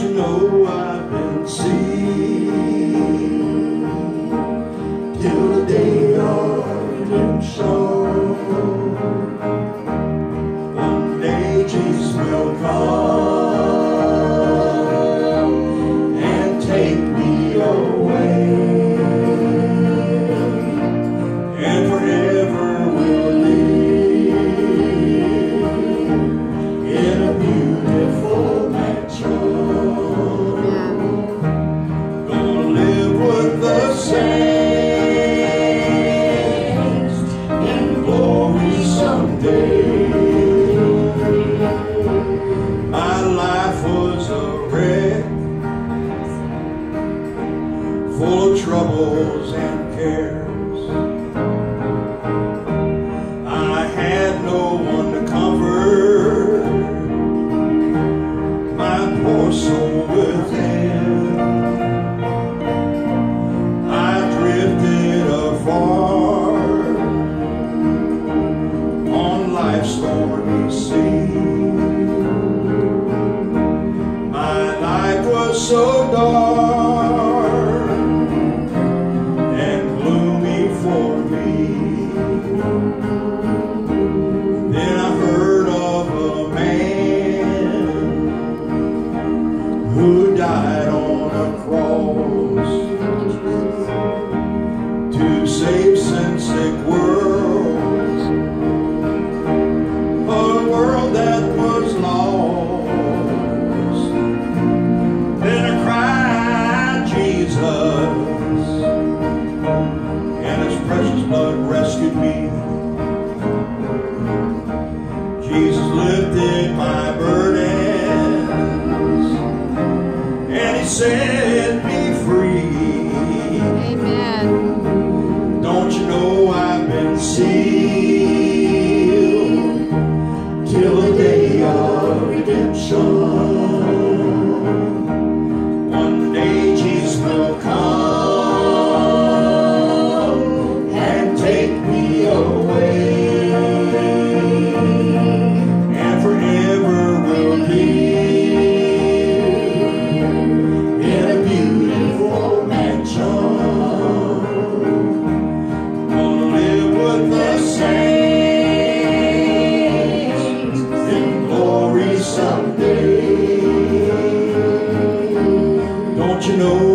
you know I've been seeing. and cares. set me free. Amen. Don't you know I've been? You know.